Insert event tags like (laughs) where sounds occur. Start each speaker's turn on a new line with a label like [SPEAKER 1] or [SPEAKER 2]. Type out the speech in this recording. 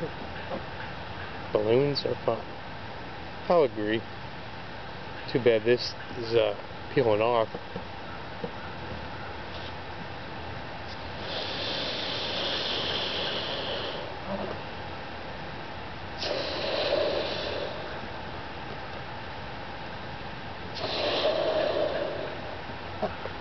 [SPEAKER 1] (laughs) Balloons are fun. I'll agree. Too bad this is uh, peeling off. Oh.